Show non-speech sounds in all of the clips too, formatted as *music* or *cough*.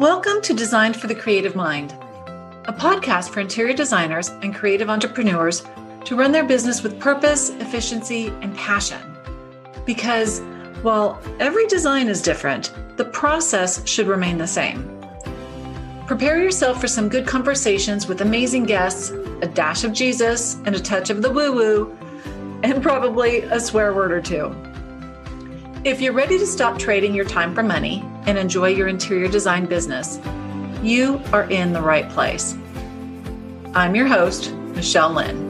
Welcome to Designed for the Creative Mind, a podcast for interior designers and creative entrepreneurs to run their business with purpose, efficiency, and passion. Because while every design is different, the process should remain the same. Prepare yourself for some good conversations with amazing guests, a dash of Jesus, and a touch of the woo woo, and probably a swear word or two. If you're ready to stop trading your time for money and enjoy your interior design business, you are in the right place. I'm your host, Michelle Lynn.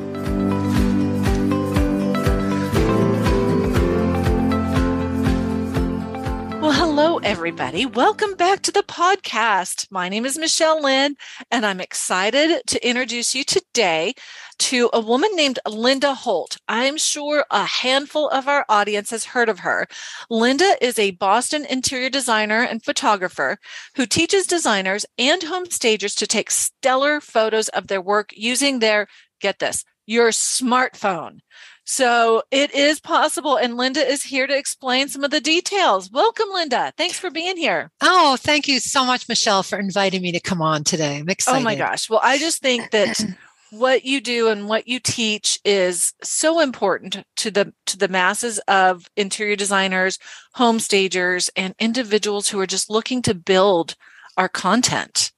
Well, hello, everybody. Welcome back to the podcast. My name is Michelle Lynn, and I'm excited to introduce you today to a woman named Linda Holt. I'm sure a handful of our audience has heard of her. Linda is a Boston interior designer and photographer who teaches designers and home stagers to take stellar photos of their work using their, get this, your smartphone. So it is possible. And Linda is here to explain some of the details. Welcome, Linda. Thanks for being here. Oh, thank you so much, Michelle, for inviting me to come on today. I'm excited. Oh my gosh. Well, I just think that *clears throat* what you do and what you teach is so important to the to the masses of interior designers, home stagers and individuals who are just looking to build our content.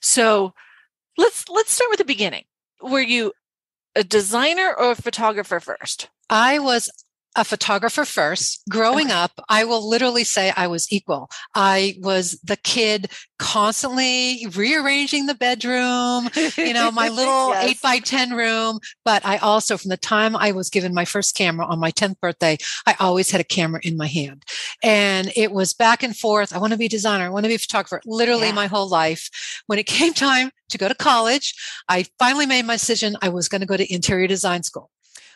So, let's let's start with the beginning. Were you a designer or a photographer first? I was a photographer first. Growing up, I will literally say I was equal. I was the kid constantly rearranging the bedroom, you know, my *laughs* little yes. eight by 10 room. But I also, from the time I was given my first camera on my 10th birthday, I always had a camera in my hand. And it was back and forth. I want to be a designer. I want to be a photographer, literally yeah. my whole life. When it *laughs* came time to go to college, I finally made my decision I was going to go to interior design school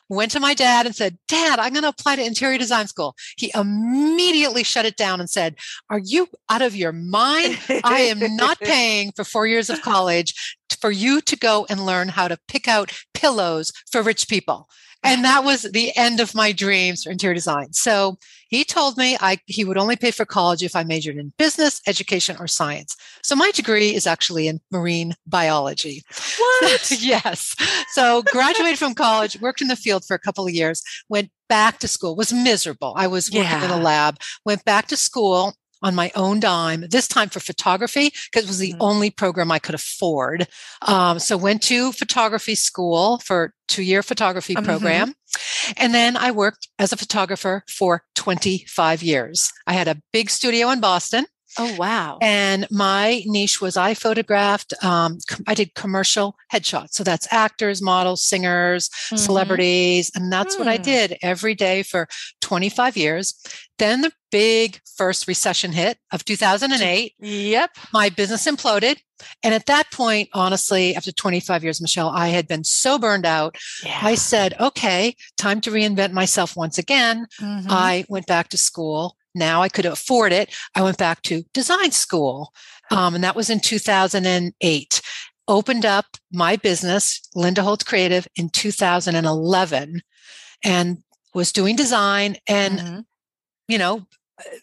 went to my dad and said, Dad, I'm going to apply to interior design school. He immediately shut it down and said, Are you out of your mind? I am not *laughs* paying for four years of college for you to go and learn how to pick out pillows for rich people. And that was the end of my dreams for interior design. So he told me I, he would only pay for college if I majored in business, education, or science. So my degree is actually in marine biology. What? *laughs* yes. So graduated from college, worked in the field for a couple of years, went back to school, was miserable. I was working yeah. in a lab, went back to school on my own dime, this time for photography, because it was the mm-hmm. only program I could afford. Um, so went to photography school for two-year photography mm-hmm. program. And then I worked as a photographer for 25 years. I had a big studio in Boston. Oh, wow. And my niche was I photographed, um, I did commercial headshots. So that's actors, models, singers, mm-hmm. celebrities. And that's mm. what I hmm. did every day for 25 years. Then the big first recession hit of 2008. Yep. My business imploded. And at that point, honestly, after 25 years, Michelle, I had been so burned out. Yeah. I said, okay, time to reinvent myself once again. Mm-hmm. I went back to school now I could afford it. I went back to design school. Um, and that was in 2008. Opened up my business, Linda Holt Creative, in 2011 and was doing design. And, mm-hmm. you know,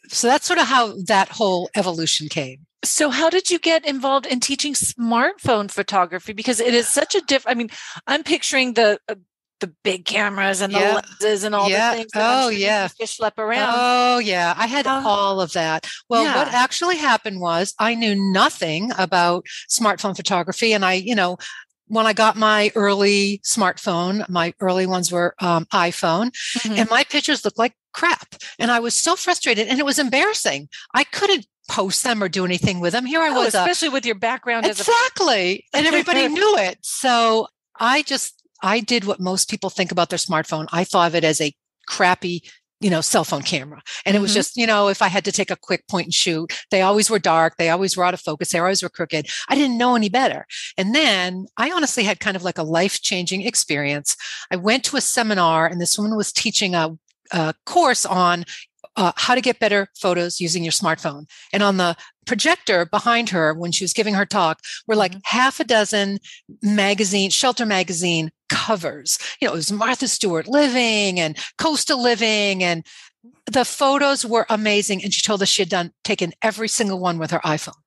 so that's sort of how that whole evolution came. So, how did you get involved in teaching smartphone photography? Because it is such a different. I mean, I'm picturing the uh, the big cameras and the yeah. lenses and all yeah. the things. oh yeah, to schlep around. Oh yeah, I had uh, all of that. Well, yeah. what actually happened was I knew nothing about smartphone photography, and I, you know, when I got my early smartphone, my early ones were um, iPhone, mm-hmm. and my pictures looked like crap, and I was so frustrated, and it was embarrassing. I couldn't post them or do anything with them. Here I was, especially uh, with your background exactly, a- and everybody *laughs* knew it. So I just I did what most people think about their smartphone. I thought of it as a crappy you know cell phone camera and it was mm-hmm. just you know if i had to take a quick point and shoot they always were dark they always were out of focus they always were crooked i didn't know any better and then i honestly had kind of like a life changing experience i went to a seminar and this woman was teaching a, a course on uh, how to get better photos using your smartphone. And on the projector behind her, when she was giving her talk, were like mm-hmm. half a dozen magazine, shelter magazine covers. You know, it was Martha Stewart Living and Coastal Living and the photos were amazing. And she told us she had done taken every single one with her iPhone.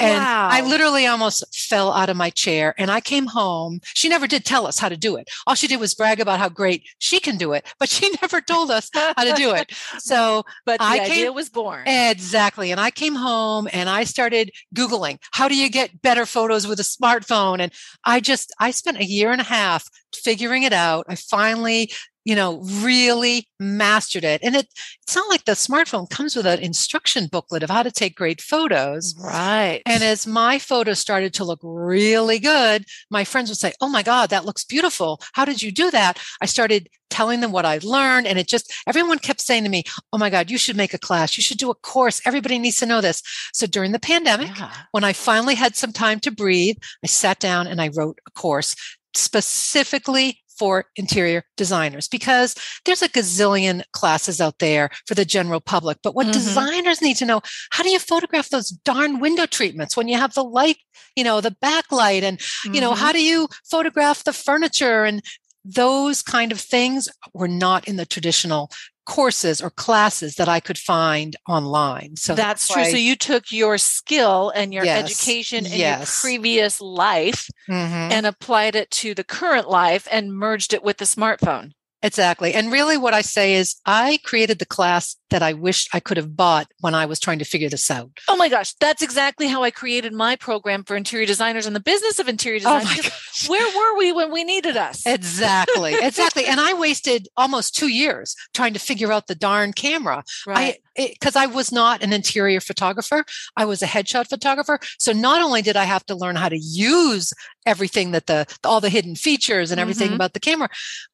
And Wow. I literally almost fell out of my chair. And I came home. She never did tell us how to do it. All she did was brag about how great she can do it, but she *laughs* never told us how to do it. So *laughs* but the I idea came- was born. Exactly. And I came home and I started Googling how do you get better photos with a smartphone? And I just, I spent a year and a half figuring it out. I finally, you know, really mastered it. And it, it's not like the smartphone comes with an instruction booklet of how to take great photos. right. And as my photos started to look really good, my friends would say, Oh my God, that looks beautiful. How did you do that? I started telling them what I learned. And it just, everyone kept saying to me, Oh my God, you should make a class. You should do a course. Everybody needs to know this. So during the pandemic, Yeah. when I finally had some time to breathe, I sat down and I wrote a course specifically for interior designers because there's a gazillion classes out there for the general public. But what Mhm. designers need to know, how do you photograph those darn window treatments when you have the light, you know, the backlight and, you know, Mhm. how do you photograph the furniture and those kind of things were not in the traditional courses or classes that I could find online. So that's true. why- So you took your skill and your Yes. education in your previous life Mhm. and applied it to the current life and merged it with the smartphone. Exactly. And really, what I say is, I created the class that I wished I could have bought when I was trying to figure this out. Oh my gosh, that's exactly how I created my program for interior designers and the business of interior Oh design. my gosh. Where were we when we needed us? Exactly. *laughs* Exactly. and I wasted almost two years trying to figure out the darn camera. right. I because I was not an interior photographer. I was a headshot photographer. So not only did I have to learn how to use everything that the all the hidden features and everything Mhm. about the camera,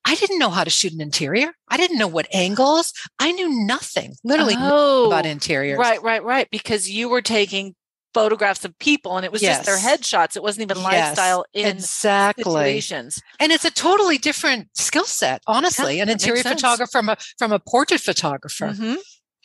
I didn't know how to shoot an interior. I didn't know what angles. I knew nothing, literally nothing oh, about interiors. Right, right, right. Because you were taking photographs of people and it was just their headshots. It wasn't even Yes, lifestyle in exactly. situations. And it's a totally different skill set, honestly. An interior photographer from a from a portrait photographer. Mhm.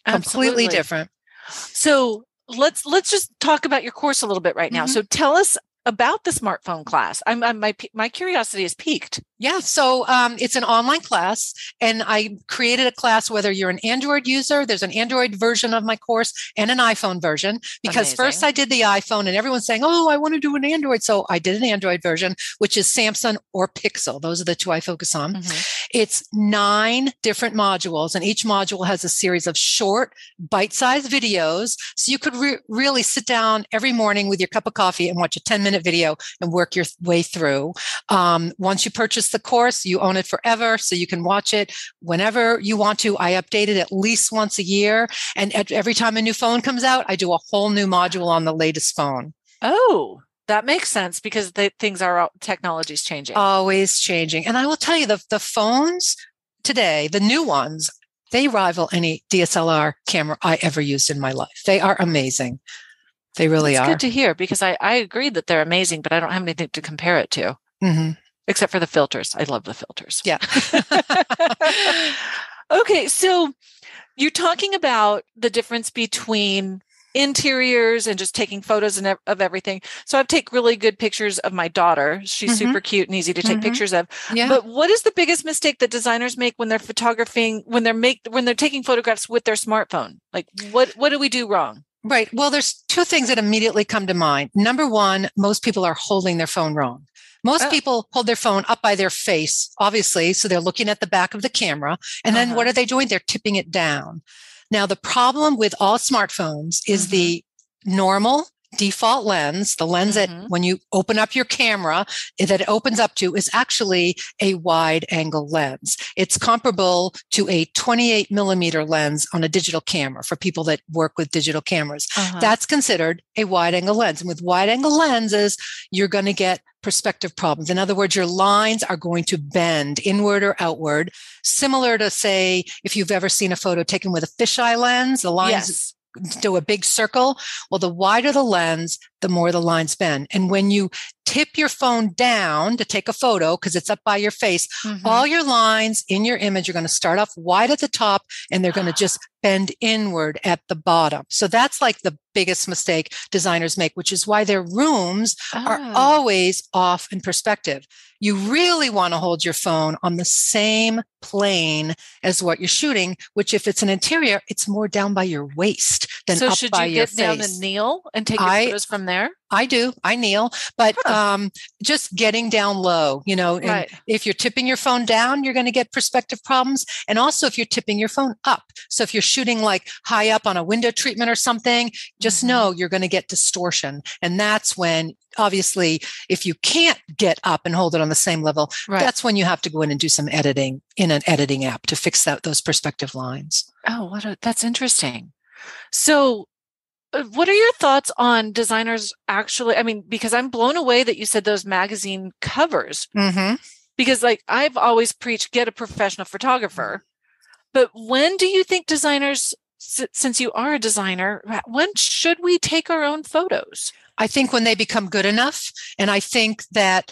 Completely different. So let's let's just talk about your course a little bit right now. Mhm. So tell us about the smartphone class. I'm, I'm my my curiosity is piqued. Yeah, so um, it's an online class, and I created a class whether you're an Android user. There's an Android version of my course and an iPhone version. Because first I did the iPhone, and everyone's saying, "Oh, I want to do an Android," so I did an Android version, which is Samsung or Pixel. Those are the two I focus on. Mm-hmm. It's nine different modules, and each module has a series of short, bite sized videos. So you could re- really sit down every morning with your cup of coffee and watch a 10 minute video and work your way through. Um, once you purchase the course, you own it forever. So you can watch it whenever you want to. I update it at least once a year. And at, every time a new phone comes out, I do a whole new module on the latest phone. Oh, that makes sense because the things are technology's changing. Always changing. And I will tell you the, the phones today, the new ones, they rival any DSLR camera I ever used in my life. They are amazing. They really It's are. good to hear because I, I agree that they're amazing, but I don't have anything to compare it to Mhm. Except for the filters. I love the filters. Yeah. *laughs* okay, so you're talking about the difference between interiors and just taking photos and of everything. So I take really good pictures of my daughter. She's Mhm. super cute and easy to take Mhm. pictures of. yeah. But what is the biggest mistake that designers make when they're photographing when they're make when they're taking photographs with their smartphone? Like what what do we do wrong? Right. Well, there's two things that immediately come to mind. Number one, most people are holding their phone wrong. Most Oh. people hold their phone up by their face, obviously. So they're looking at the back of the camera. And then what Uh-huh. are they doing? They're tipping it down. Now, the problem with all smartphones is Mhm. the normal default lens, the lens Mhm. that when you open up your camera, that it opens up to is actually a wide angle lens. It's comparable to a 28 millimeter lens on a digital camera for people that work with digital cameras. Uh-huh. That's considered a wide angle lens. And with wide angle lenses, you're going to get perspective problems. In other words, your lines are going to bend inward or outward, similar to, say, if you've ever seen a photo taken with a fisheye lens, the lines yes. Do a big circle. Well, the wider the lens, the more the lines bend. And when you tip your phone down to take a photo, because it's up by your face, Mhm. all your lines in your image are going to start off wide at the top and they're going to just *sighs* bend inward at the bottom. So that's like the biggest mistake designers make, which is why their rooms are Oh. always off in perspective. You really want to hold your phone on the same plane as what you're shooting, which if it's an interior, it's more down by your waist than so up should you get down and kneel and take your I- photos from there? I do. I kneel, but Huh. um, just getting down low, you know, and Right. if you're tipping your phone down, you're going to get perspective problems. And also if you're tipping your phone up. So if you're shooting like high up on a window treatment or something, just Mhm. know you're going to get distortion. And that's when obviously if you can't get up and hold it on the same level, Right. that's when you have to go in and do some editing in an editing app to fix that those perspective lines. Oh, what a, that's interesting. So, what are your thoughts on designers actually? I mean, because I'm blown away that you said those magazine covers. Mm-hmm. Because, like, I've always preached get a professional photographer. But when do you think designers, since you are a designer, when should we take our own photos? I think when they become good enough, and I think that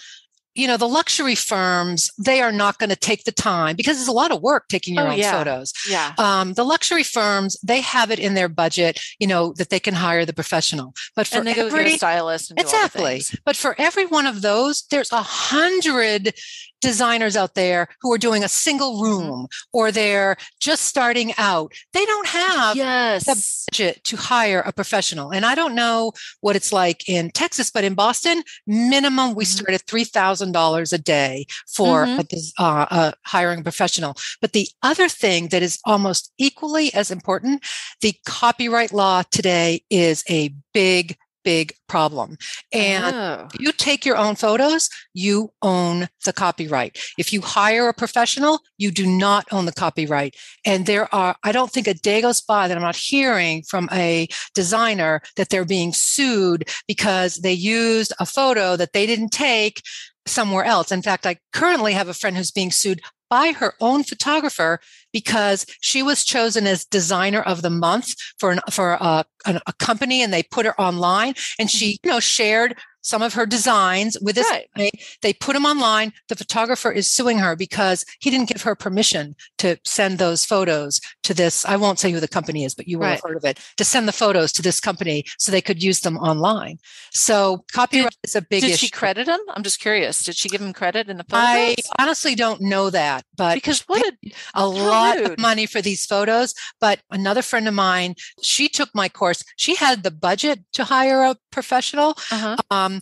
you know the luxury firms they are not going to take the time because it's a lot of work taking your Oh, own yeah. photos. Yeah. Um, the luxury firms they have it in their budget, you know, that they can hire the professional. But for And they go every a stylist. And do all the Exactly. But for every one of those, there's a hundred designers out there who are doing a single room or they're just starting out. They don't have Yes. the budget to hire a professional. And I don't know what it's like in Texas, but in Boston, minimum we Mhm. start at three thousand dollars a day for Mhm. a uh, uh, hiring a professional. But the other thing that is almost equally as important, the copyright law today is a big, big problem. And Oh. if you take your own photos, you own the copyright. If you hire a professional, you do not own the copyright. And there are, I don't think a day goes by that I'm not hearing from a designer that they're being sued because they used a photo that they didn't take somewhere else. In fact, I currently have a friend who's being sued by her own photographer because she was chosen as designer of the month for an for a, a, a company and they put her online and she mm-hmm. you know shared some of her designs with this Right. company. They put them online. The photographer is suing her because he didn't give her permission to send those photos to this. I won't say who the company is, but you will have heard of it. To send the photos to this company so they could use them online. So copyright is a big Did issue. she credit him? I'm just curious. Did she give him credit in the photos? I honestly don't know that, but because what a a lot rude. of money for these photos. But another friend of mine, she took my course. She had the budget to hire a professional. uh-huh. Um,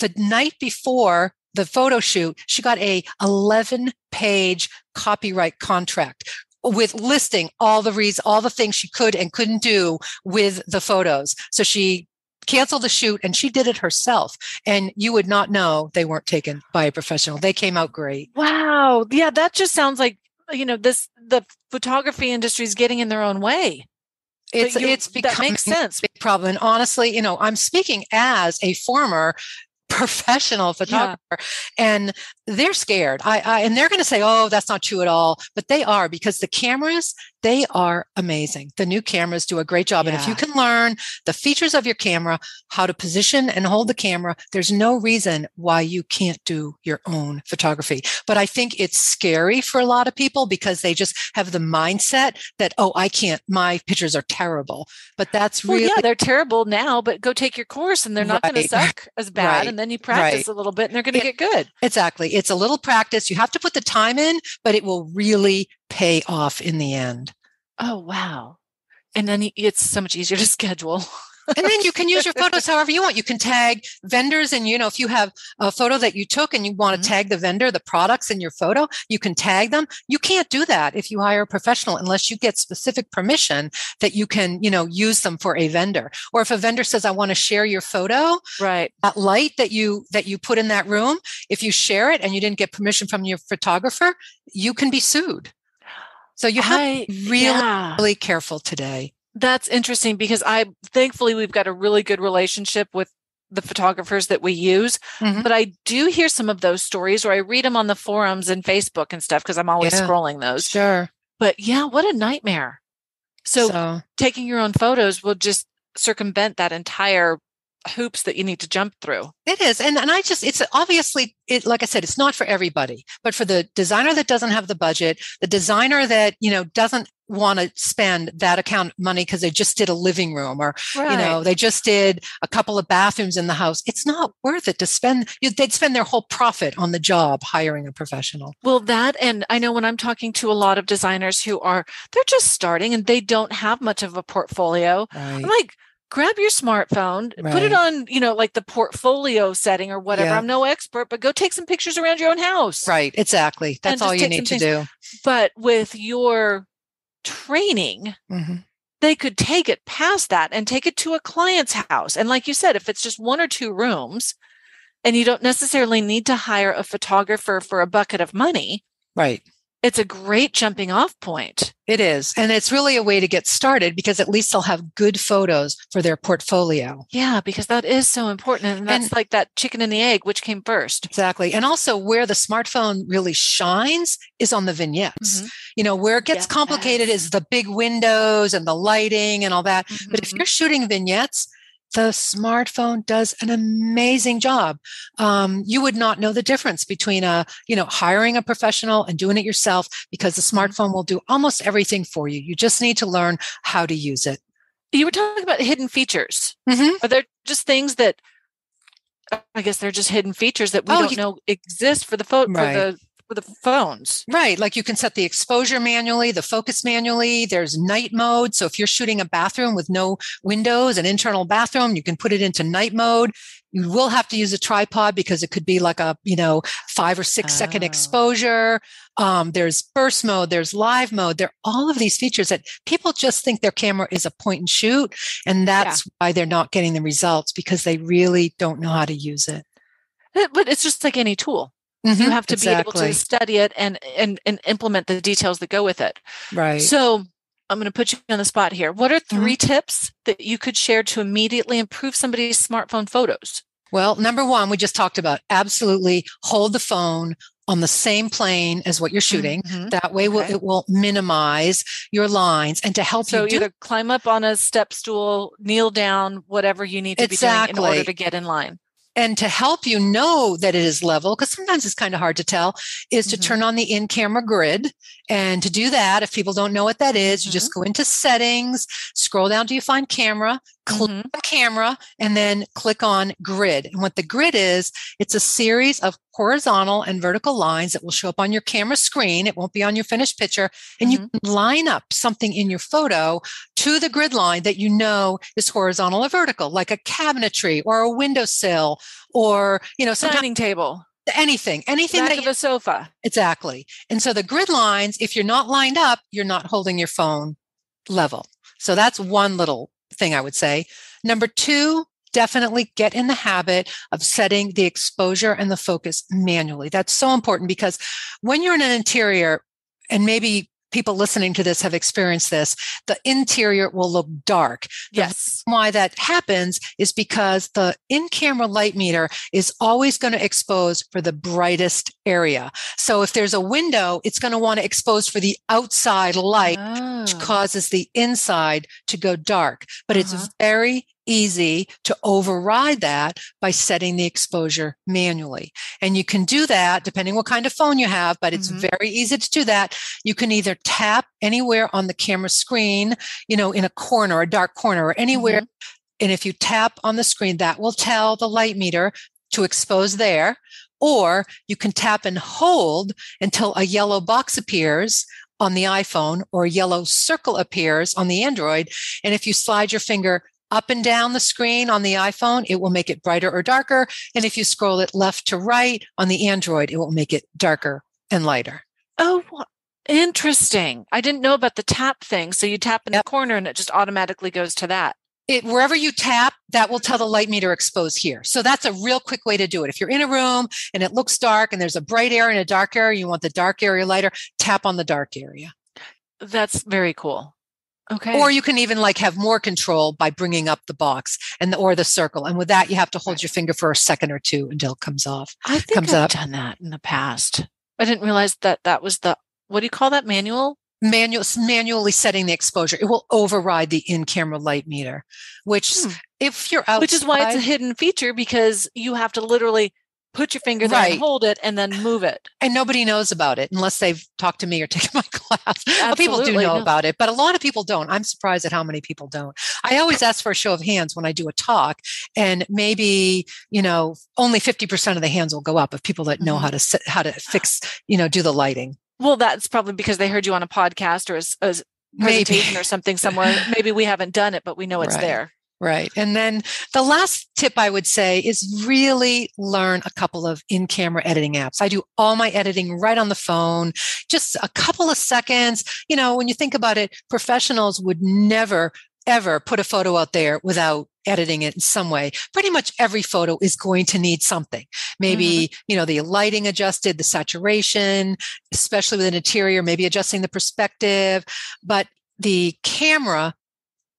the night before the photo shoot, she got a 11 page copyright contract with listing all the reasons, all the things she could and couldn't do with the photos. So she canceled the shoot and she did it herself. And you would not know they weren't taken by a professional. They came out great. Wow. Yeah, that just sounds like you know this the photography industry is getting in their own way. It's you- it's that becoming makes sense. big problem. And honestly, you know, I'm speaking as a former *laughs* professional photographer and they're scared. I, I and they're going to say, "Oh, that's not true at all," but they are because the cameras, they are amazing. The new cameras do a great job and if you can learn the features of your camera, how to position and hold the camera, there's no reason why you can't do your own photography. But I think it's scary for a lot of people because they just have the mindset that, "Oh, I can't. My pictures are terrible." But that's Well, really yeah, they're terrible now, but go take your course and they're not going to suck as *laughs* bad. Right. And then you practice Right. a little bit and they're going to get good. Exactly. It's a little practice. You have to put the time in, but it will really pay off in the end. Oh, wow. And then it's so much easier to *laughs* schedule. And then you can use your photos however you want. You can tag vendors and you know if you have a photo that you took and you want to Mhm. tag the vendor, the products in your photo, you can tag them. You can't do that if you hire a professional unless you get specific permission that you can, you know, use them for a vendor. Or if a vendor says I want to share your photo, Right. that light that you that you put in that room, if you share it and you didn't get permission from your photographer, you can be sued. So you have I, to be really, yeah. really careful today. That's interesting because I thankfully we've got a really good relationship with the photographers that we use. Mhm. But I do hear some of those stories or I read them on the forums and Facebook and stuff because I'm always Yeah. scrolling those. Sure. But yeah, what a nightmare. So, so taking your own photos will just circumvent that entire hoops that you need to jump through. It is. And and I just it's obviously it like I said, it's not for everybody. But for the designer that doesn't have the budget, the designer that, you know, doesn't want to spend that account money because they just did a living room or you know they just did a couple of bathrooms in the house it's not worth it to spend you- they'd spend their whole profit on the job hiring a professional Well, that and I know when I'm talking to a lot of designers who are they're just starting and they don't have much of a portfolio. right I'm like, grab your smartphone, put it on, you know, like the portfolio setting or whatever. Yeah. I'm no expert, but go take some pictures around your own house. Right. Exactly. That's all you need to do. But with your training, Mhm. they could take it past that and take it to a client's house. And like you said, if it's just one or two rooms and you don't necessarily need to hire a photographer for a bucket of money, Right. It's a great jumping off point. It is. And it's really a way to get started because at least they'll have good photos for their portfolio. Yeah, because that is so important. And that's And- like that chicken and the egg, which came first. Exactly. And also where the smartphone really shines is on the vignettes. Mhm. You know, where it gets complicated is the big windows and the lighting and all that. But if Mhm. you're shooting vignettes, the smartphone does an amazing job. Um, you would not know the difference between a, you know, hiring a professional and doing it yourself because the Mm-hmm. smartphone will do almost everything for you. You just need to learn how to use it. you were talking about hidden features. Mhm. Are there just things that I guess they're just hidden features that we Oh, don't you- know exist for the phone Right. for the for the phones? Right. Like you can set the exposure manually, the focus manually. There's night mode. So if you're shooting a bathroom with no windows, an internal bathroom, you can put it into night mode. You will have to use a tripod because it could be like a, you know, five or six second Oh. exposure. Um, there's burst mode, there's live mode. There are all of these features that people just think their camera is a point and shoot. And that's why they're not getting the results because they really don't know how to use it. But it's just like any tool. You Mhm, have to be able to study it and and and implement the details that go with it. Right. So I'm going to put you on the spot here. What are Mm-hmm. 3 tips that you could share to immediately improve somebody's smartphone photos? Well, number one, we just talked about absolutely hold the phone on the same plane as what you're shooting. Mhm. That way, Okay. it will minimize your lines and to help So you do either climb up on a step stool, kneel down, whatever you need to be doing in order to get in line. And to help you know that it is level because sometimes it's kind of hard to tell is to Mhm. turn on the in-camera grid and to do that if people don't know what that is you just Mm-hmm. go into settings scroll down till you find camera click Mhm. on camera and then click on grid and what the grid is it's a series of horizontal and vertical lines that will show up on your camera screen it won't be on your finished picture and you Mm-hmm. can line up something in your photo to the grid line that you know is horizontal or vertical like a cabinetry or a windowsill or you know sometimes Dining table, anything anything back that of a sofa. exactly. And so the grid lines if you're not lined up you're not holding your phone level. So that's one little thing i would say. Number two definitely get in the habit of setting the exposure and the focus manually. That's so important because when you're in an interior and maybe people listening to this have experienced this the interior will look dark Yes. why that happens is because the in-camera light meter is always going to expose for the brightest area. So if there's a window, it's going to want to expose for the outside light, which Oh. causes the inside to go dark. But Uh-huh. it's very easy to override that by setting the exposure manually. And you can do that depending what kind of phone you have, but it's Mhm. very easy to do that. You can either tap anywhere on the camera screen, you know, in a corner, a dark corner, or anywhere. And if you tap on the screen, that will tell the light meter to expose there. Or you can tap and hold until a yellow box appears on the iPhone or a yellow circle appears on the Android. And if you slide your finger up and down the screen on the iPhone, it will make it brighter or darker. And if you scroll it left to right on the Android, it will make it darker and lighter. Oh, interesting. I didn't know about the tap thing. So you tap in Yep. the corner and it just automatically goes to that. it wherever you tap that will tell the light meter expose here so that's a real quick way to do it if you're in a room and it looks dark and there's a bright area and a dark area you want the dark area lighter tap on the dark area That's very cool. Okay. or you can even like have more control by bringing up the box and the, or the circle and with that you have to hold your finger for a second or two until it comes off I think comes I've up. done that in the past. I didn't realize that that was the what do you call that manual? manual manually setting the exposure it will override the in-camera light meter which Hmm. if you're out, Which is why it's a hidden feature because you have to literally put your finger there Right. and hold it and then move it. and nobody knows about it unless they've talked to me or *laughs* taken my class. Well, people do know no. about it, but a lot of people don't. I'm surprised at how many people don't. I always ask for a show of hands when I do a talk, and maybe you know only 50% of the hands will go up of people that know Mhm. how to sit, how to fix, you know, do the lighting. Well, that's probably because they heard you on a podcast or a, s- Maybe. presentation or something somewhere. Maybe we haven't done it, but we know it's Right. there. Right. And then the last tip I would say is really learn a couple of in camera editing apps. I do all my editing right on the phone, just a couple of seconds. You know, when you think about it, professionals would never, ever put a photo out there without editing it in some way. Pretty much every photo is going to need something. Maybe, mm-hmm. you know, the lighting adjusted, the saturation, especially with an interior, maybe adjusting the perspective. But the camera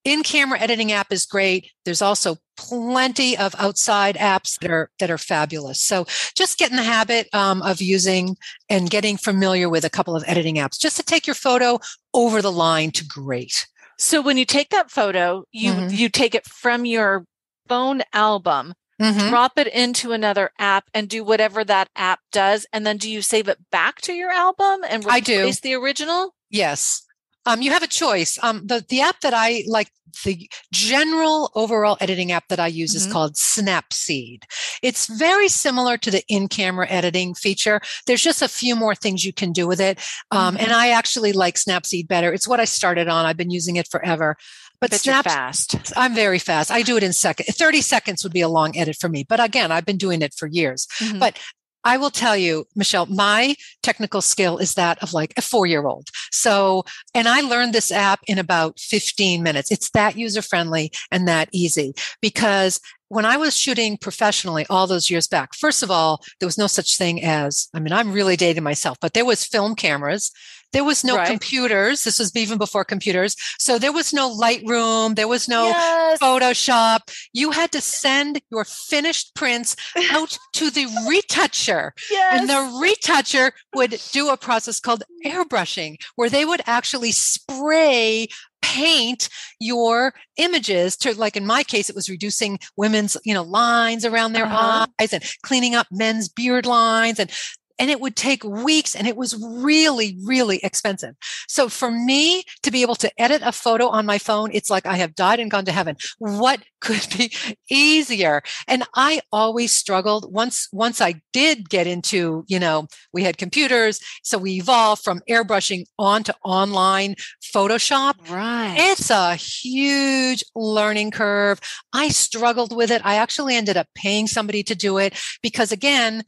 in camera editing app is great. There's also plenty of outside apps that are that are fabulous. So just get in the habit um, of using and getting familiar with a couple of editing apps just to take your photo over the line to great. So when you take that photo, you mm-hmm. you take it from your phone album, mm-hmm. drop it into another app, and do whatever that app does, and then do you save it back to your album and replace I do. the original? Yes. Um, you have a choice. Um, the, the app that I like, the general overall editing app that I use mm-hmm. is called Snapseed. It's very similar to the in camera editing feature. There's just a few more things you can do with it. Um, mm-hmm. And I actually like Snapseed better. It's what I started on. I've been using it forever. But Snap, fast. I'm very fast. I do it in seconds. 30 seconds would be a long edit for me. But again, I've been doing it for years. Mm-hmm. But I will tell you, Michelle, my technical skill is that of like a four year old. So, and I learned this app in about 15 minutes. It's that user friendly and that easy because when I was shooting professionally all those years back, first of all, there was no such thing as, I mean, I'm really dating myself, but there was film cameras there was no right. computers. This was even before computers. So there was no Lightroom. There was no yes. Photoshop. You had to send your finished prints out *laughs* to the retoucher. Yes. And the retoucher would do a process called airbrushing, where they would actually spray paint your images to like in my case it was reducing women's you know lines around their uh-huh. eyes and cleaning up men's beard lines and and it would take weeks and it was really, really expensive. So for me to be able to edit a photo on my phone, it's like I have died and gone to heaven. What *laughs* could be easier? And I always struggled once, once I did get into, you know, we had computers. So we evolved from airbrushing onto online Photoshop. Right. It's a huge learning curve. I struggled with it. I actually ended up paying somebody to do it because again,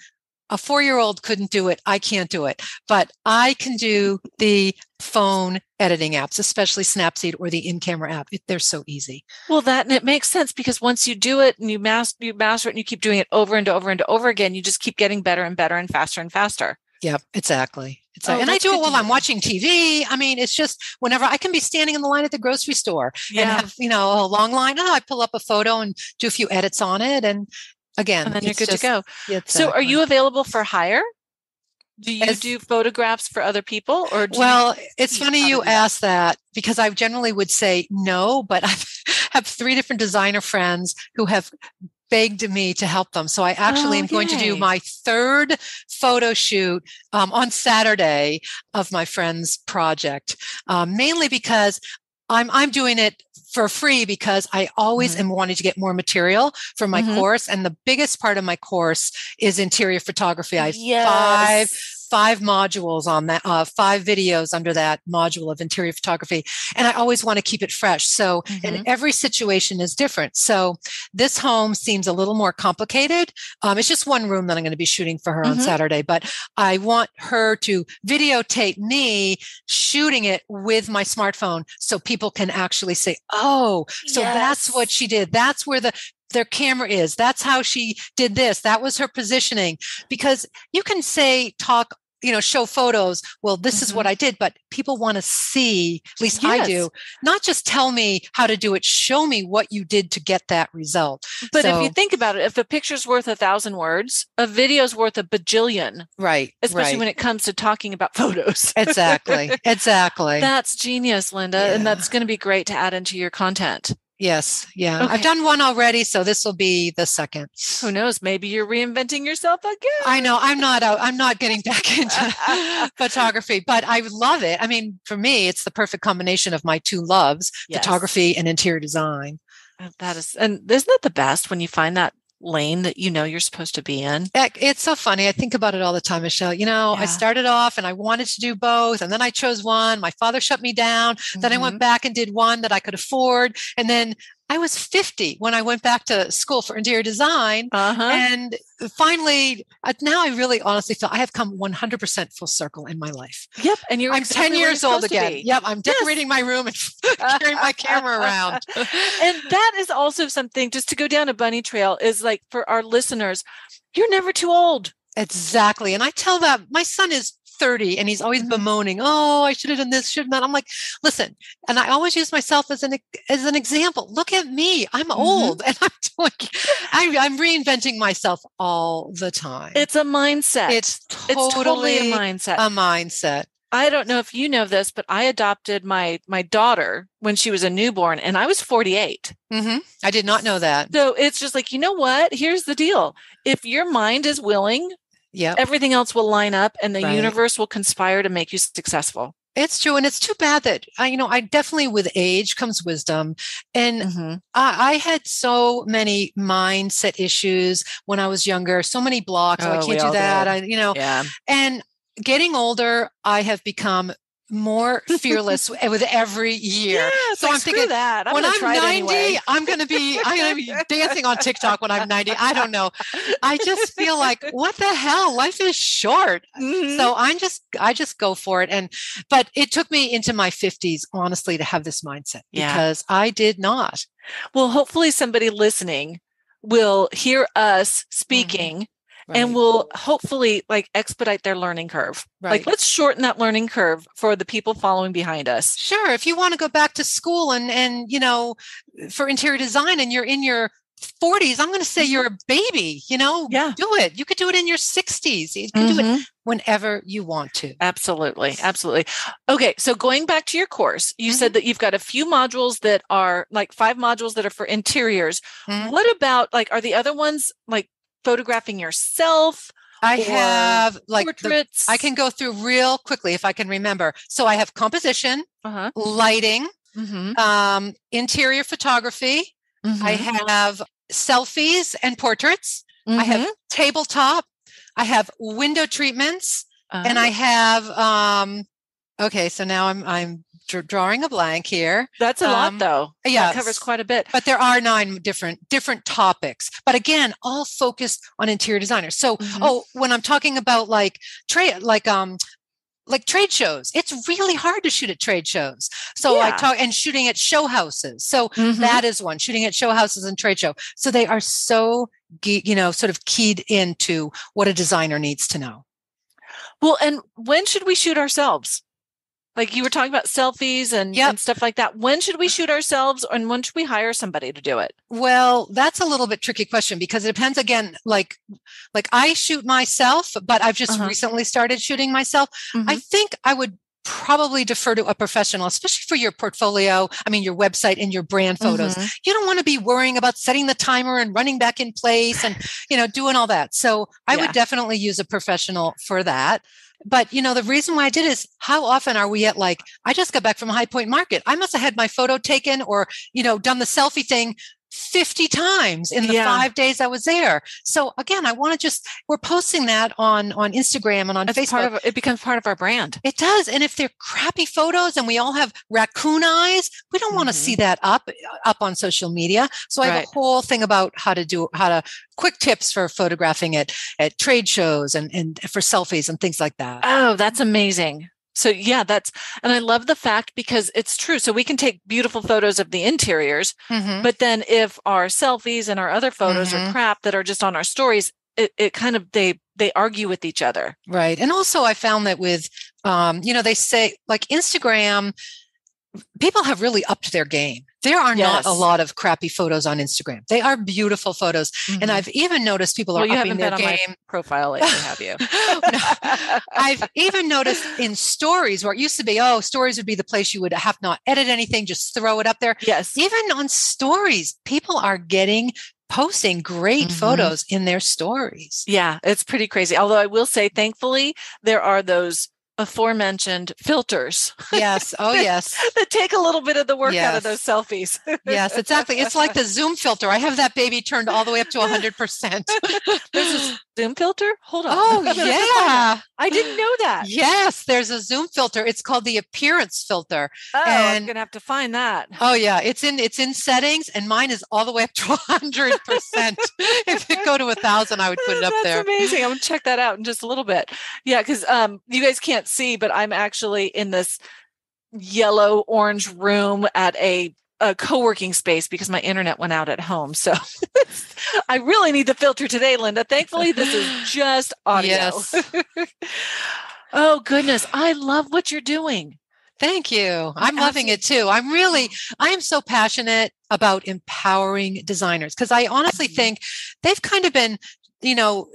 a four year old couldn't do it. I can't do it, but I can do the phone editing apps, especially Snapseed or the in camera app. It, they're so easy. Well, that and it makes sense because once you do it and you master, you master it and you keep doing it over and over and over again, you just keep getting better and better and faster and faster. Yep, exactly. Oh, and I do it while I'm watching TV. I mean, it's just whenever I can be standing in the line at the grocery store yeah. and have, you know, a long line. Oh, I pull up a photo and do a few edits on it. And again and then you're good just, to go so are you available for hire do you As, do photographs for other people or well you, it's funny you ask that because i generally would say no but *laughs* i have three different designer friends who have begged me to help them. So I actually oh, am going yay. to do my third photo shoot um, on Saturday of my friend's project, um, mainly because I'm I'm doing it for free because I always mm-hmm. am wanting to get more material for my mm-hmm. course. And the biggest part of my course is interior photography. I have yes. five five modules on that, uh, five videos under that module of interior photography. And I always want to keep it fresh. So, mm-hmm. and every situation is different. So this home seems a little more complicated. Um, it's just one room that I'm going to be shooting for her mm-hmm. on Saturday, but I want her to videotape me shooting it with my smartphone so people can actually say, Oh, so yes. that's what she did. That's where the their camera is. That's how she did this. That was her positioning. Because you can say, talk, you know, show photos. Well, this mm-hmm. is what mm-hmm. I did, but people want to see, at least yes. I do, not just tell me how to do it, show me what you did to get that result. But so, if you think about it, if a picture's worth a thousand words, a video's worth a bajillion. Right. Especially right. when it comes to talking about *laughs* photos. exactly. Exactly. That's genius, Linda. Yeah. And that's going to be great to add into your content. Yes. Yeah. Okay. I've done one already. So this will be the second. Who knows? Maybe you're reinventing yourself again. I know. I'm not out. I'm not getting back *laughs* into *laughs* photography, but I love it. I mean, for me, it's the perfect combination of my two loves, yes. photography and interior design. Uh, that is, and isn't that the best when you find that lane that you know you're supposed to be in? It's so funny. I think about it all the time, Michelle. You know, yeah. I started off and I wanted to do both, and then I chose one. My father shut me down. Mm-hmm. Then I went mm-hmm. back and did one that I could afford. And then I was 50 when I went back to school for interior design. Uh-huh. And finally, now I really honestly feel I have come 100% full circle in my life. Yep. And you're I'm exactly 10 years old again. Yep. I'm decorating yes. my room and *laughs* carrying my camera around. *laughs* and that is also something just to go down a bunny trail is like for our listeners, you're never too old. Exactly. And I tell that my son is 30 and he's always mm-hmm. bemoaning, oh, I should have done this, should have done. I'm like, listen, and I always use myself as an as an example. Look at me. I'm mm-hmm. old *laughs* and I'm doing I, I'm reinventing myself all the time. It's a mindset. It's totally, it's totally a mindset. A mindset. I don't know if you know this, but I adopted my my daughter when she was a newborn, and I was 48. Mm-hmm. I did not know that. So it's just like you know what? Here's the deal: if your mind is willing yeah everything else will line up and the right. universe will conspire to make you successful it's true and it's too bad that I, you know i definitely with age comes wisdom and mm-hmm. I, I, had so many mindset issues when i was younger so many blocks oh, oh i can't do that did. i you know yeah. and getting older i have become more *laughs* fearless with every year. Yeah, so like, I'm thinking that I'm when I'm 90, anyway. I'm going to be I'm going to be *laughs* dancing on TikTok when I'm 90. I don't know. I just feel like what the hell? Life is short. Mm-hmm. So I'm just I just go for it. And but it took me into my 50s honestly to have this mindset yeah. because I did not. Well, hopefully somebody listening will hear us mm-hmm. speaking. Mm-hmm right. and will hopefully like expedite their learning curve. Right. Like let's shorten that learning curve for the people following behind us. Sure. If you want to go back to school and and you know for interior design and you're in your 40s, I'm going to say you're a baby, you know, yeah. do it. You could do it in your 60s. You can mm-hmm. do it mm-hmm. whenever you want to. Absolutely. Absolutely. Okay. So going back to your course, you mm-hmm. said that you've got a few modules that are like five modules that are for interiors. Mm-hmm. What about like, are the other ones like photographing yourself? I have like portraits. The, I can go through real quickly if I can remember. So I have composition, uh-huh. lighting, mm-hmm. um, interior photography. Mm-hmm. I have selfies and portraits. Mm-hmm. I have mm-hmm. tabletop. I have window treatments, uh-huh. and I have. Um, okay, so now I'm I'm drawing a blank here. That's a um, lot though. Yeah. That covers quite a bit. But there are nine different different topics. But again, all focused on interior designers. So, mm-hmm. oh, when I'm talking about like trade like um like trade shows. It's really hard to shoot at trade shows. So yeah. I talk and shooting at show houses. So mm-hmm. that is one shooting at show houses and trade show. So they are so, you know, sort of keyed into what a designer needs to know. Well, and when should we shoot ourselves? Like you were talking about selfies and, yep. and stuff like that. When should we shoot ourselves and when should we hire somebody to do it? Well, that's a little bit tricky question because it depends again, like like I shoot myself, but I've just uh-huh. recently started shooting myself. Mm-hmm. I think I would probably defer to a professional, especially for your portfolio. I mean, your website and your brand photos. Mm-hmm. You don't want to be worrying about setting the timer and running back in place and, you know, doing all that. So I yeah. would definitely use a professional for that. But you know, the reason why I did is how often are we at like, I just got back from a High Point Market. I must have had my photo taken or, you know, done the selfie thing 50 times in the yeah. five days I was there. So again, I want to just we're posting that on on Instagram and on Facebook. Part of, it becomes part of our brand. It does. And if they're crappy photos and we all have raccoon eyes, we don't mm-hmm. want to see that up up on social media. So I have a whole thing about how to do how to quick tips for photographing it at trade shows and and for selfies and things like that. Oh, that's amazing. So yeah, that's and I love the fact because it's true. So we can take beautiful photos of the interiors, mm-hmm. but then if our selfies and our other photos mm-hmm. are crap that are just on our stories, it, it kind of they they argue with each other. Right. And also I found that with um, you know, they say like Instagram, people have really upped their game. There are yes. not a lot of crappy photos on Instagram. They are beautiful photos. Mm-hmm. And I've even noticed people well, are you upping their game. profile lately, have you? *laughs* no. I've even noticed in stories where it used to be, oh, stories would be the place you would have not edit anything, just throw it up there. Yes. Even on stories, people are getting posting great mm-hmm. photos in their stories. Yeah, it's pretty crazy. Although I will say, thankfully, there are those aforementioned filters. Yes. Oh, *laughs* yes. that take a little bit of the work yes. out of those selfies. yes, exactly. It's like the Zoom filter. I have that baby turned all the way up to 100%. *laughs* There's a Zoom filter? Hold on. Oh, *laughs* yeah. I didn't know that. Yes, there's a Zoom filter. It's called the appearance filter. Oh, and, I'm gonna have to find that. Oh yeah, it's in it's in settings, and mine is all the way up to 100. percent If it go to a thousand, I would put it up there. That's there. Amazing. I'm gonna check that out in just a little bit. Yeah, because um, you guys can't see, but I'm actually in this yellow orange room at a a co-working space because my internet went out at home. So *laughs* I really need the filter today, Linda. Thankfully, this is *laughs* just audio. Yes. *laughs* oh goodness, I love what you're doing. Thank you. I'm loving it too. I'm really, I am so passionate about empowering designers because I honestly mm-hmm. think they've kind of been, you know,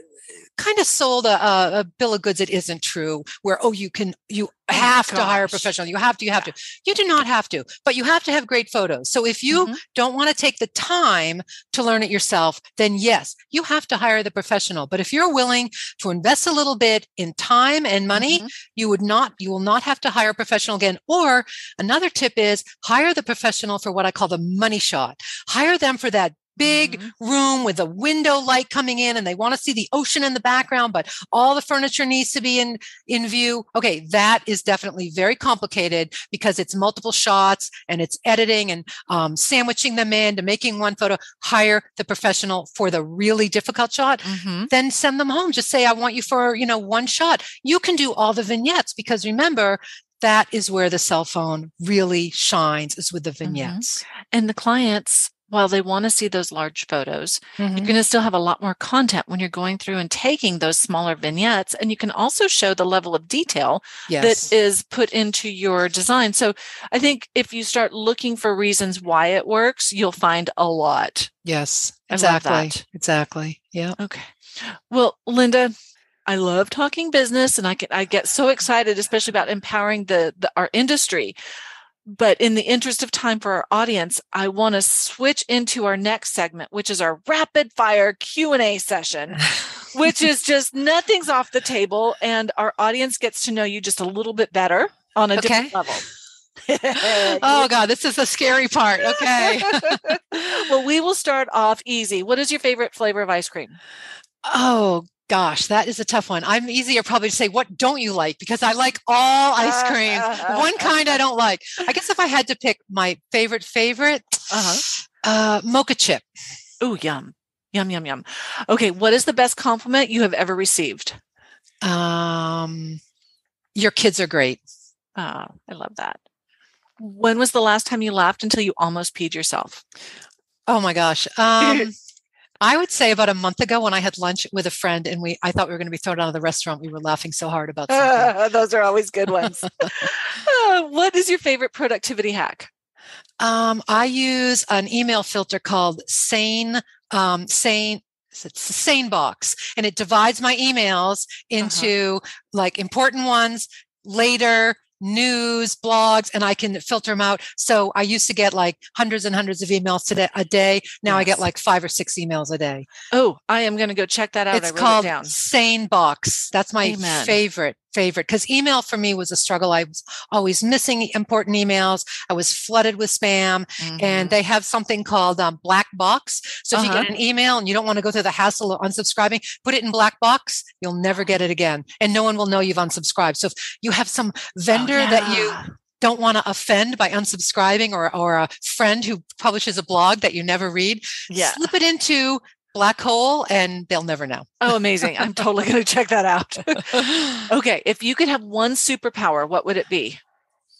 kind of sold a, a, bill of goods that isn't true where oh you can you oh have to hire a professional you have to you have yeah. to you do not have to but you have to have great photos so if you mm-hmm. don't want to take the time to learn it yourself then yes you have to hire the professional but if you're willing to invest a little bit in time and money mm-hmm. you would not you will not have to hire a professional again or another tip is hire the professional for what i call the money shot hire them for that big mm-hmm. room with a window light coming in and they want to see the ocean in the background but all the furniture needs to be in in view okay that is definitely very complicated because it's multiple shots and it's editing and um, sandwiching them in to making one photo hire the professional for the really difficult shot mm-hmm. then send them home just say i want you for you know one shot you can do all the vignettes because remember that is where the cell phone really shines is with the mm-hmm. vignettes mm-hmm. and the clients while they want to see those large photos, mm-hmm. you're going to still have a lot more content when you're going through and taking those smaller vignettes. And you can also show the level of detail yes. that is put into your design. So I think if you start looking for reasons why it works, you'll find a lot. Yes, exactly. Exactly. Yeah. Okay. Well, Linda, I love talking business and I get I get so excited, especially about empowering the, the our industry but in the interest of time for our audience i want to switch into our next segment which is our rapid fire q&a session which is *laughs* just nothing's off the table and our audience gets to know you just a little bit better on a okay. different level. *laughs* *laughs* Oh god this is the scary part okay. Well we will start off easy. What is your favorite flavor of ice cream? Oh Gosh, that is a tough one. I'm easier probably to say, what don't you like? Because I like all ice cream. one kind I don't like. I guess if I had to pick my favorite favorite, uh-huh. uh, mocha chip. Oh, yum. Yum, yum, yum. Okay. What is the best compliment you have ever received? Um, your kids are great. Oh, I love that. When was the last time you laughed until you almost peed yourself? Oh my gosh. Um, *laughs* I would say about a month ago when I had lunch with a friend and we I thought we were going to be thrown out of the restaurant. We were laughing so hard about something. *laughs* those are always good *laughs* ones. uh, what is your favorite productivity hack? Um, I use an email filter called Sane um, Sane it's SaneBox and it divides my emails uh-huh. into uh-huh. like important ones later news, blogs, and I can filter them out. So I used to get like hundreds and hundreds of emails today a day. Now yes. I get like five or six emails a day. Oh, I am going to go check that out. It's called it SaneBox. That's my Amen. favorite favorite because email for me was a struggle. I was always missing important emails. I was flooded with spam, mm-hmm. and they have something called um, black box. So uh-huh. if you get uh-huh. an email and you don't want to go through the hassle of unsubscribing, put it in black box. You'll never get it again, and no one will know you've unsubscribed. So if you have some oh, vendor oh, yeah. that you don't want to offend by unsubscribing or, or a friend who publishes a blog that you never read, yeah. slip it into black hole and they'll never know. oh, amazing. I'm totally going to check that out. *laughs* okay. If you could have one superpower, what would it be?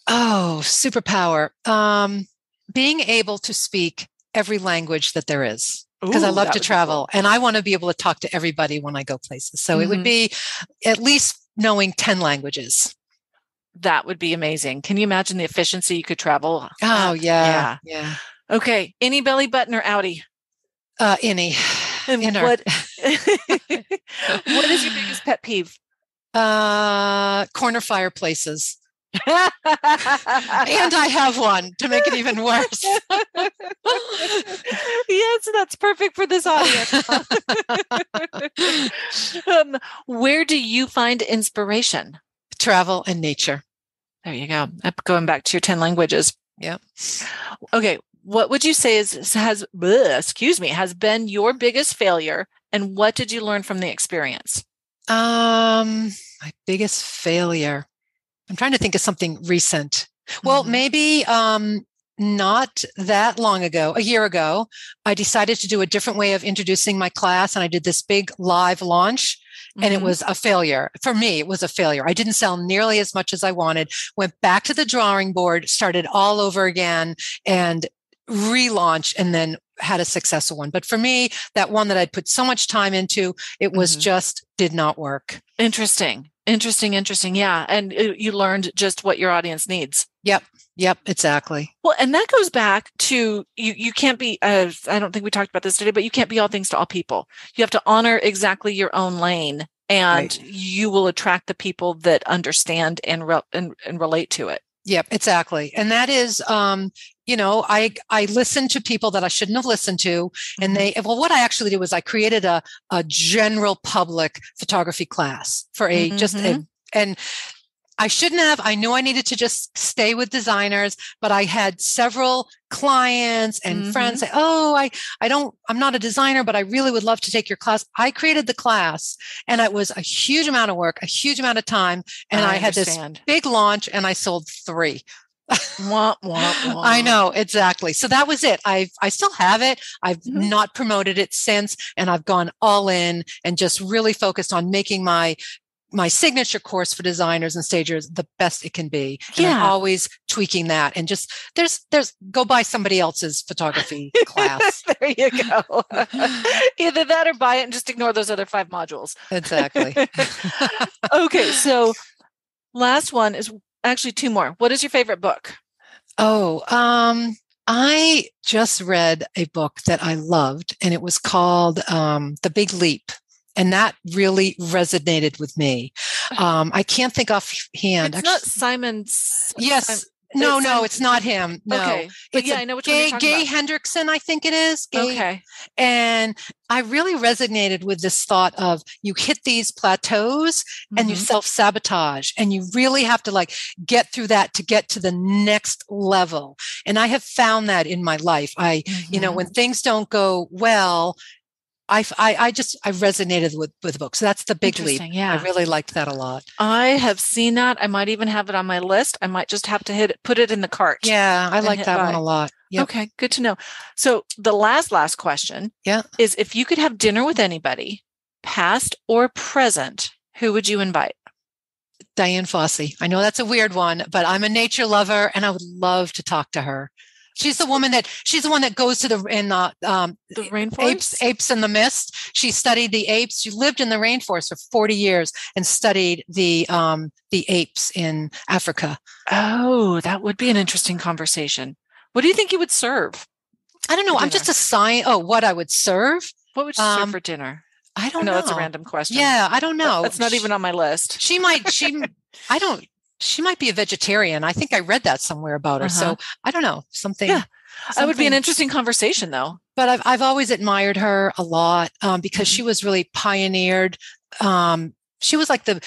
Oh, superpower. Um, being able to speak every language that there is. Because I love to travel cool. and I want to be able to talk to everybody when I go places. So mm-hmm. it would mm-hmm. be at least knowing 10 languages. That would be amazing. Can you imagine the efficiency you could travel? Oh, yeah. Yeah. yeah. Okay. Any belly button or outie? Uh, any. And what, *laughs* what is your biggest pet peeve? Uh, corner fireplaces. and I have one to make it even worse. *laughs* yes, that's perfect for this audience. *laughs* um, where do you find inspiration? travel, and nature. There you go. Going back to your 10 languages. Yep. Okay. What would you say is has bleh, excuse me has been your biggest failure and what did you learn from the experience? Um my biggest failure. I'm trying to think of something recent. Well, mm-hmm. maybe um not that long ago, a year ago, I decided to do a different way of introducing my class and I did this big live launch and mm-hmm. it was a failure. For me, it was a failure. I didn't sell nearly as much as I wanted, went back to the drawing board, started all over again and relaunched and then had a successful one. But for me, that one that I'd put so much time into, it was mm-hmm. just did not work. Interesting. Interesting, interesting. Yeah. And uh, you learned just what your audience needs. Yep. Yep, exactly. Well, and that goes back to you you can't be uh, I don't think we talked about this today, but you can't be all things to all people. You have to honor exactly your own lane and right. you will attract the people that understand and, re- and and relate to it. Yep, exactly. And that is um you know, I I listened to people that I shouldn't have listened to, and mm-hmm. they well, what I actually did was I created a a general public photography class for a mm-hmm. just a, mm-hmm. and I shouldn't have. I knew I needed to just stay with designers, but I had several clients and mm-hmm. friends say, "Oh, I I don't I'm not a designer, but I really would love to take your class." I created the class and it was a huge amount of work, a huge amount of time, and I, I had this big launch and I sold 3. wah, wah, wah. I know exactly. So that was it. I I still have it. I've mm-hmm. not promoted it since, and I've gone all in and just really focused on making my my signature course for designers and stagers the best it can be. And yeah. I'm always tweaking that and just there's there's go buy somebody else's photography *laughs* class. there you go. *laughs* Either that or buy it and just ignore those other five modules. Exactly. *laughs* okay, so last one is actually two more. What is your favorite book? Oh, um I just read a book that I loved and it was called um, The Big Leap and that really resonated with me. Um, I can't think offhand. It's Actually, not Simon's. Yes. Simon, no, no, it's not him. No, okay. it's yeah, I know what Gay, Gay about. Gay Hendrickson, I think it is. Gay. Okay. And I really resonated with this thought of you hit these plateaus mm-hmm. and you mm-hmm. self sabotage, and you really have to like get through that to get to the next level. And I have found that in my life. I, mm-hmm. you know, when mm-hmm. things don't go well, I, I, I just I resonated with with the book. So that's the big leap. Yeah, I really liked that a lot. I have seen that. I might even have it on my list. I might just have to hit it, put it in the cart. Yeah, I like that buy. one a lot. Yep. Okay, good to know. So the last last question, yeah, is if you could have dinner with anybody, past or present, who would you invite? Dian Fossey. I know that's a weird one, but I'm a nature lover and I would love to talk to her. She's the woman that she's the one that goes to the in the um the rainforest apes apes in the mist. She studied the apes. She lived in the rainforest for 40 years and studied the um the apes in Africa. Oh, that would be an interesting conversation. What do you think you would serve? I don't know. I'm just a sign. Oh, what I would serve? What would you um, serve for dinner? I don't I know, know. That's a random question. Yeah, I don't know. That's not even on my list. She might. She. *laughs* I don't she might be a vegetarian. I think I read that somewhere about her. Uh-huh. So I don't know something. Yeah, something. that would be an interesting conversation, though. But I've I've always admired her a lot um, because mm-hmm. she was really pioneered. Um, she was like the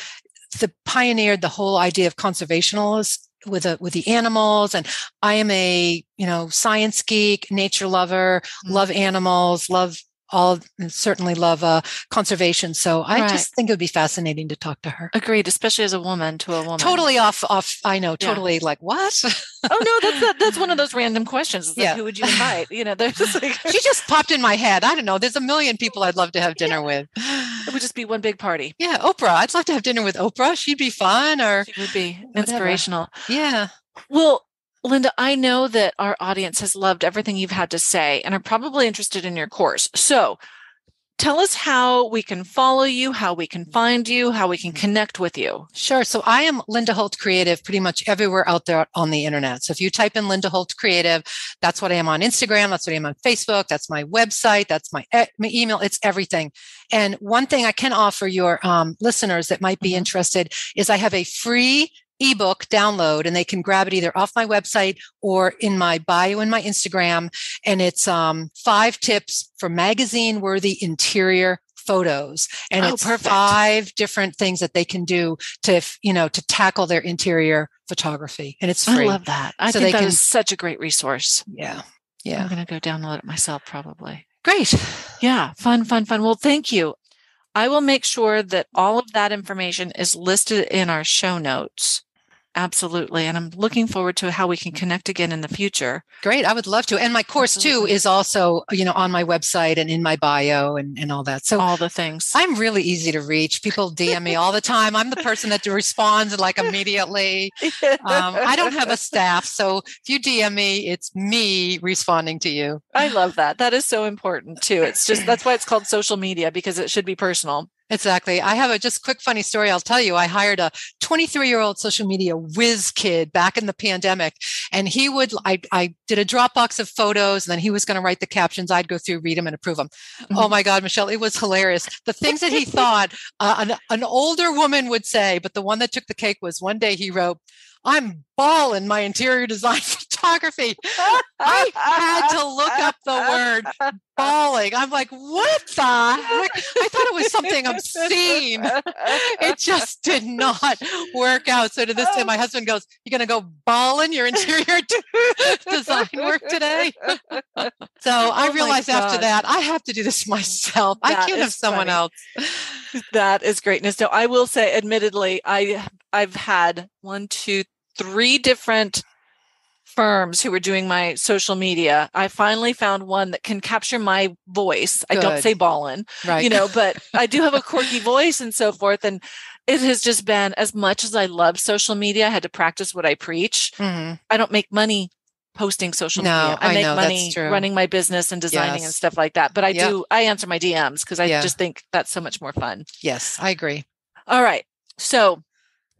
the pioneered the whole idea of conservationalism with a, with the animals and i am a you know science geek nature lover mm-hmm. love animals love all certainly love uh, conservation. So I right. just think it would be fascinating to talk to her. Agreed, especially as a woman to a woman. Totally off, off. I know, totally yeah. like what? *laughs* oh no, that's that's one of those random questions. Like, yeah. who would you invite? You know, there's just like she just popped in my head. I don't know. There's a million people I'd love to have dinner yeah. with. It would just be one big party. Yeah, Oprah. I'd love to have dinner with Oprah. She'd be fun, or she would be inspirational. Yeah. Well, Linda, I know that our audience has loved everything you've had to say and are probably interested in your course. So tell us how we can follow you, how we can find you, how we can connect with you. Sure. So I am Linda Holt Creative pretty much everywhere out there on the internet. So if you type in Linda Holt Creative, that's what I am on Instagram. That's what I am on Facebook. That's my website. That's my, my email. It's everything. And one thing I can offer your um, listeners that might be mm-hmm. interested is I have a free ebook download and they can grab it either off my website or in my bio in my Instagram. And it's um, five tips for magazine worthy interior photos and Oh, it's perfect. five different things that they can do to you know to tackle their interior photography and it's free. I love that. I So think that is can- such a great resource. yeah Yeah. I'm going to go download it myself probably. great Yeah, fun, fun, fun. Well, thank you. I will make sure that all of that information is listed in our show notes. Absolutely. And I'm looking forward to how we can connect again in the future. great i would love to and my course too is also you know on my website and in my bio and, and all that so all the things. I'm really easy to reach. People DM me all the time. I'm the person that responds like immediately. Um, I don't have a staff, so if you DM me, it's me responding to you. I love that. That is so important too. It's just that's why it's called social media because it should be personal. Exactly. I have a just quick funny story. I'll tell you. I hired a 23 year old social media whiz kid back in the pandemic, and he would. I I did a Dropbox of photos, and then he was going to write the captions. I'd go through, read them, and approve them. Oh my God, Michelle, it was hilarious. The things that he thought uh, an, an older woman would say, but the one that took the cake was one day he wrote, I'm balling my interior design photography. I had to look up the word balling. I'm like, what the heck? I thought it was something obscene. It just did not work out. So to this day, my husband goes, You're gonna go balling your interior *laughs* design work today? So *laughs* I Oh realized after that, I have to do this myself. I can't have someone funny. else. that is greatness. No, I will say, admittedly, I I've had one, two, three different firms who were doing my social media. I finally found one that can capture my voice. I don't say ballin, Right. you know, but I do have a quirky voice and so forth. And it has just been as much as I love social media, I had to practice what I preach. Mhm. I don't make money posting social No, media. I I make know, money running my business and designing and stuff like that. But I Yep. do I answer my DMs because I Yeah. just think that's so much more fun. Yes, I agree. All right. So,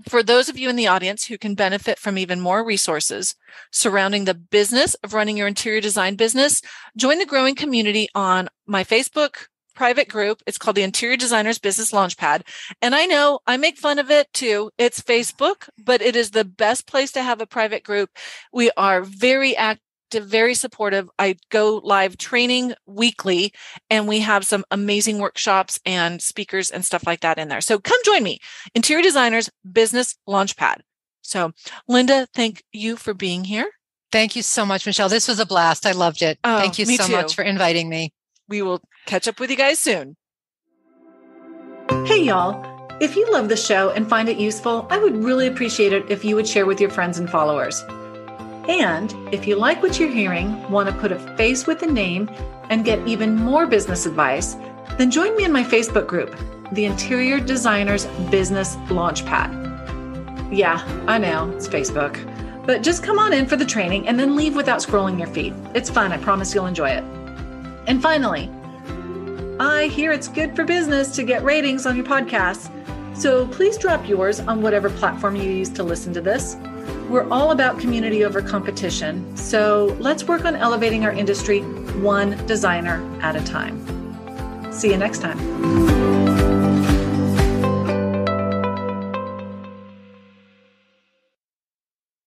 for those of you in the audience who can benefit from even more resources surrounding the business of running your interior design business, join the growing community on my Facebook private group. It's called the Interior Designers Business Launchpad. And I know I make fun of it too. It's Facebook, but it is the best place to have a private group. We are very active, very supportive. I go live training weekly and we have some amazing workshops and speakers and stuff like that in there. So come join me, Interior Designers Business Launchpad. So, Linda, thank you for being here. Thank you so much, Michelle. This was a blast. I loved it. Oh, Thank you so too. much for inviting me. We will catch up with you guys soon. Hey, y'all. If you love the show and find it useful, I would really appreciate it if you would share with your friends and followers. And if you like what you're hearing, want to put a face with a name, and get even more business advice, then join me in my Facebook group, the Interior Designers Business Launchpad. Yeah, I know, it's Facebook. But just come on in for the training and then leave without scrolling your feed. It's fun, I promise you'll enjoy it. And finally, I hear it's good for business to get ratings on your podcasts. So please drop yours on whatever platform you use to listen to this. We're all about community over competition. So let's work on elevating our industry one designer at a time. See you next time.